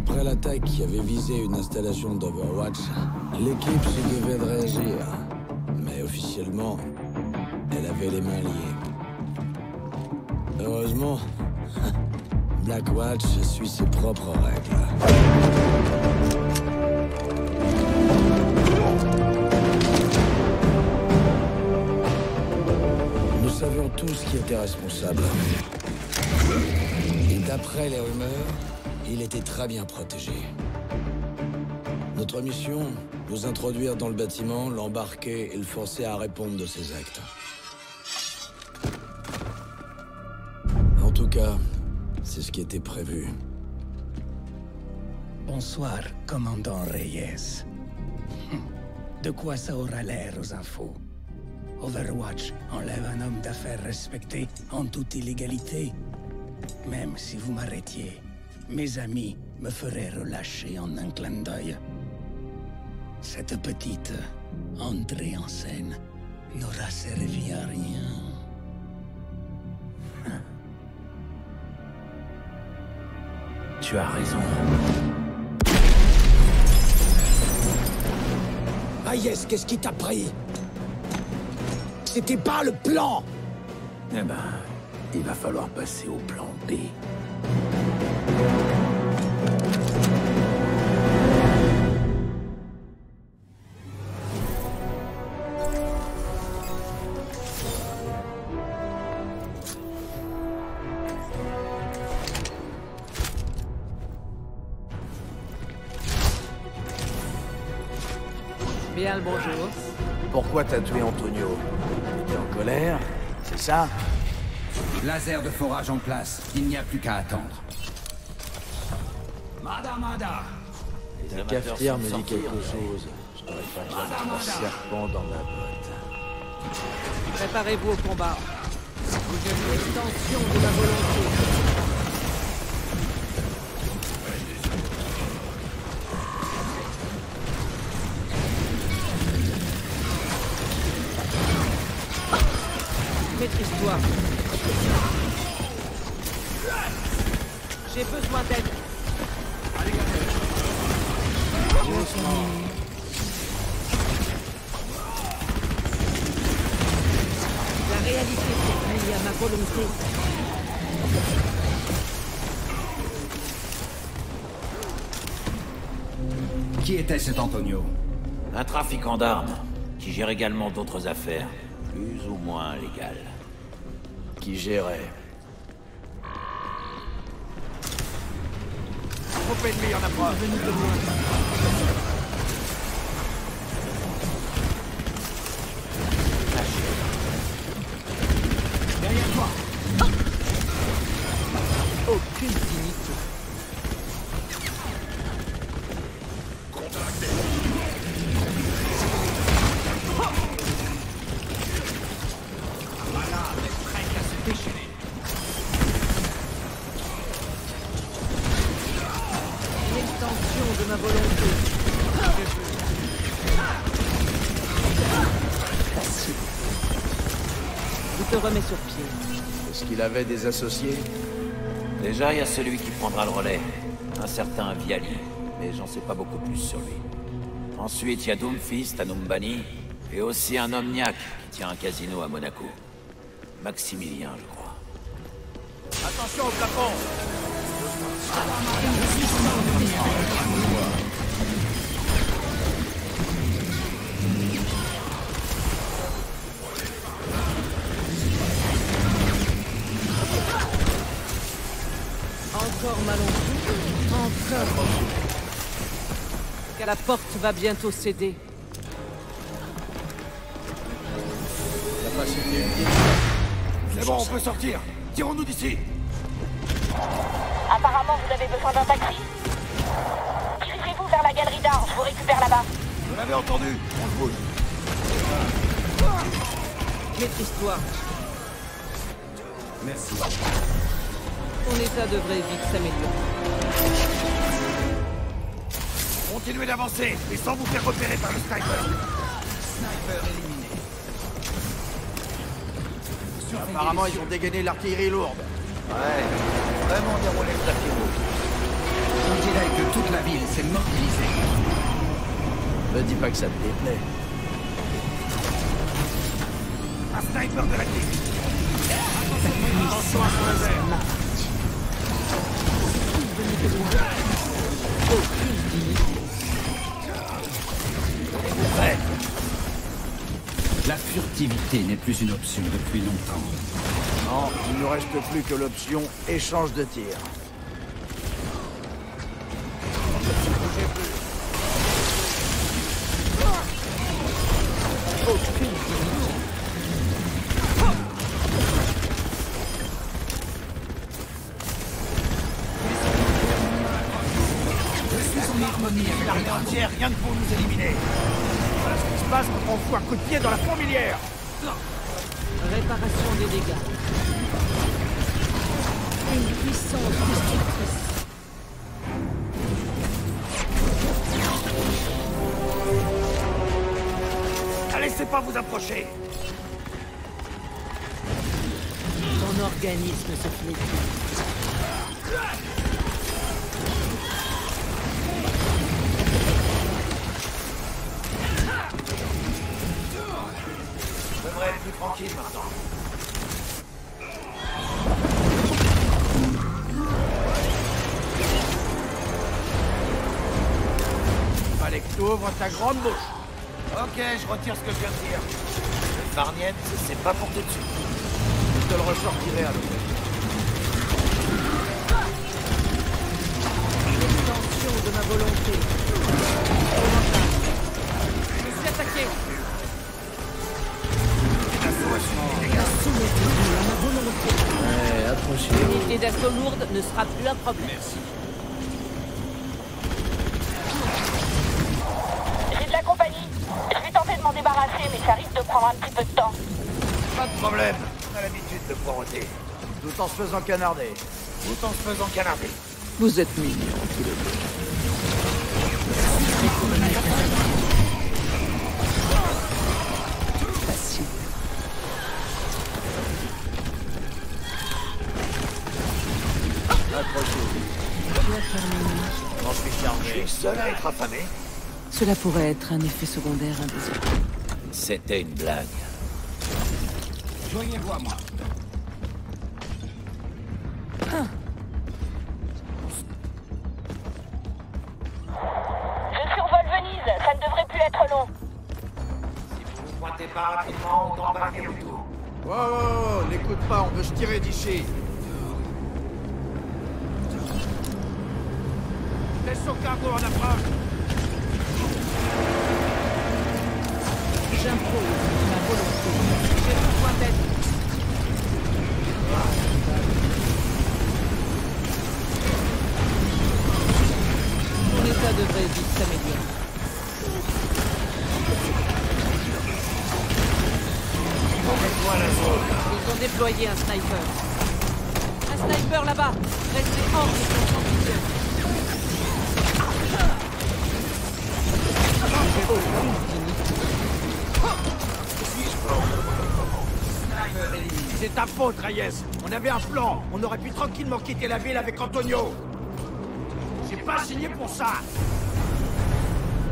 Après l'attaque qui avait visé une installation d'Overwatch, l'équipe se devait de réagir. Mais officiellement, elle avait les mains liées. Heureusement, Blackwatch suit ses propres règles. Nous savions tous qui était responsable. Et d'après les rumeurs, il était très bien protégé. Notre mission, nous introduire dans le bâtiment, l'embarquer et le forcer à répondre de ses actes. En tout cas, c'est ce qui était prévu. Bonsoir, commandant Reyes. De quoi ça aura l'air aux infos? Overwatch enlève un homme d'affaires respecté en toute illégalité. Même si vous m'arrêtiez, mes amis me feraient relâcher en un clin d'œil. Cette petite entrée en scène n'aura servi à rien. Tu as raison. Yes, qu'est-ce qui t'a pris? C'était pas le plan Eh ben, il va falloir passer au plan B. Bien le bonjour. Pourquoi t'as tué Antonio? T'es en colère C'est ça? Laser de forage en place. Il n'y a plus qu'à attendre. Madame Ada La cafetière me dit quelque chose. Je n'aurais pas jamais un serpent dans ma botte. Préparez-vous au combat. Vous êtes l'extension de ma volonté. J'ai besoin d'aide. La réalité s'est pliée à ma volonté. Qui était cet Antonio? Un trafiquant d'armes, qui gère également d'autres affaires, plus ou moins légales. Qui gérait Trop ennemi en approche. L'extension de ma volonté. Je te remets sur pied. Est-ce qu'il avait des associés? Déjà, il y a celui qui prendra le relais. Un certain Viali, mais j'en sais pas beaucoup plus sur lui. Ensuite, il y a Doomfist à Numbani, et aussi un Omniac qui tient un casino à Monaco. Maximilien, je crois. Attention au plafond Encore Malon. Encore. Car la porte va bientôt céder. C'est bon, on peut sortir Tirons-nous d'ici avez besoin d'un taxi. Dirigez-vous vers la galerie d'art, je vous récupère là-bas. Vous l'avez entendu On se bouge. Maîtrise-toi. Merci. Ton état devrait vite s'améliorer. Continuez d'avancer, mais sans vous faire repérer par le sniper. Sniper éliminé. Apparemment, ils ont dégainé l'artillerie lourde. Ouais, vraiment déroulé le tapis rouge. On dirait que tout la ville s'est mobilisée. Me dis pas que ça te déplaît. Un sniper de la clique Attention à son laser Prêt La furtivité n'est plus une option depuis longtemps. Il ne reste plus que l'option échange de tir. L'armée entière, rien que pour nous éliminer Voilà ce qui se passe quand on fout un coup de pied dans la fourmilière Réparation des dégâts. Une puissance destructrice. Ne laissez pas vous approcher Ton organisme se flétrit. Je devrais être plus tranquille maintenant. Fallait que tu ta grande bouche. Ok, je retire ce que je viens de dire. Le Farniente, c'est pas pour tout de suite. Je te le ressortirai à l'occasion. L'extension de ma volonté. Je suis attaqué. Ouais, approchez-vous. L'unité d'assaut lourde ne sera plus un problème. J'ai de la compagnie. Je vais tenter de m'en débarrasser, mais ça risque de prendre un petit peu de temps. Pas de problème. On a l'habitude de poireauter. Tout en se faisant canarder. Tout en se faisant canarder. Vous êtes mignons tous les deux. Suis suis seul à être affamé. Cela pourrait être un effet secondaire indésirable. C'était une blague. Joignez-vous à moi. Je survole Venise, ça ne devrait plus être long. Si vous vous pointez pas rapidement, le tout. Wow, wow, wow, n'écoute pas, on veut se tirer d'ici. Vaisseau cargo en approche. J'impose ma volonté. J'ai besoin d'aide. Mon état devrait vite s'améliorer. Ils ont déployé un sniper. Un sniper là-bas Restez hors faute, Reyes. On avait un plan. On aurait pu tranquillement quitter la ville avec Antonio. J'ai pas signé pour ça.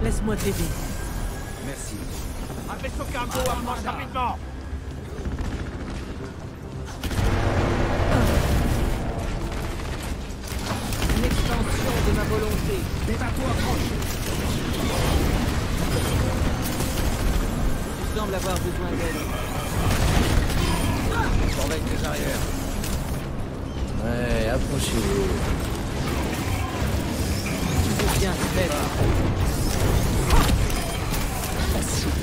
Laisse-moi t'aider. Merci. Un vaisseau cargo approche rapidement. Une extension de ma volonté. Les bateaux approchent. Tu sembles avoir besoin d'aide. Ouais, approchez-vous. Tu veux bien l'aide. Facile.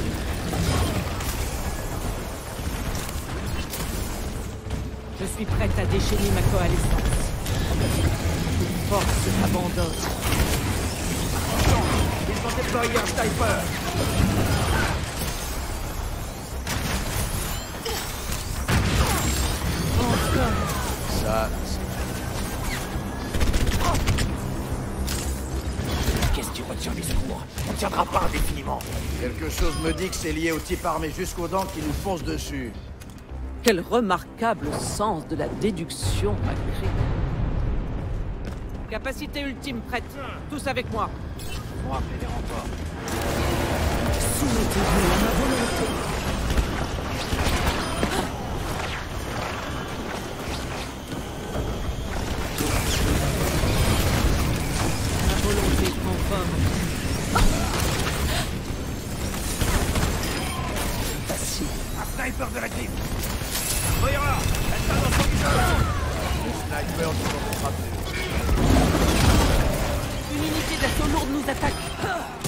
Je suis prête à déchaîner ma coalescence. Une force abandonne. Ils ont déployé un sniper. Ça, Qu'est-ce que tu retiens du secours On ne tiendra pas indéfiniment. quelque chose me dit que c'est lié au type armé jusqu'aux dents qui nous fonce dessus. Quel remarquable sens de la déduction, malgré. Capacité ultime prête. Tous avec moi. Bon, appeler les renforts. Soumettez-vous à ma volonté. Une unité d'assaut lourde nous attaque.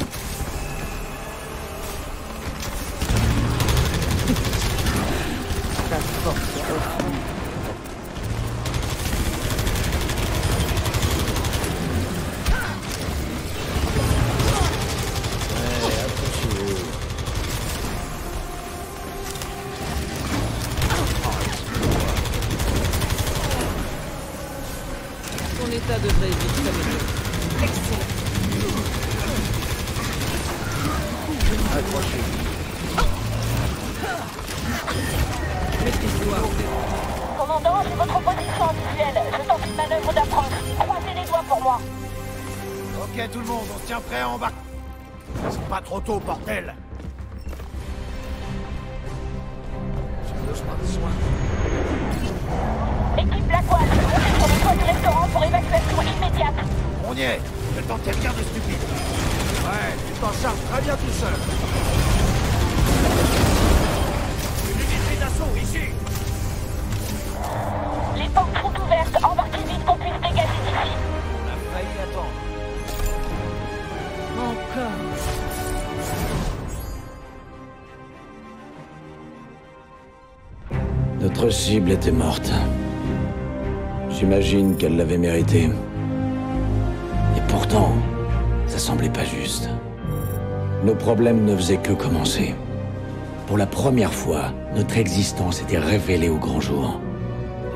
Ok, tout le monde, on se tient prêt à embarquer. C'est pas trop tôt, bordel J'ai besoin de soins. Équipe Blackwall, montez sur le toit du restaurant pour évacuation immédiate. On y est. Temps de quelqu'un de stupide. Ouais, tu t'en charges très bien tout seul. Notre cible était morte. J'imagine qu'elle l'avait mérité. Et pourtant, ça semblait pas juste. Nos problèmes ne faisaient que commencer. Pour la première fois, notre existence était révélée au grand jour.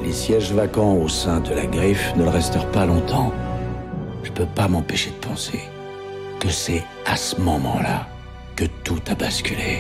Les sièges vacants au sein de la griffe ne le restèrent pas longtemps. Je peux pas m'empêcher de penser que c'est à ce moment-là que tout a basculé.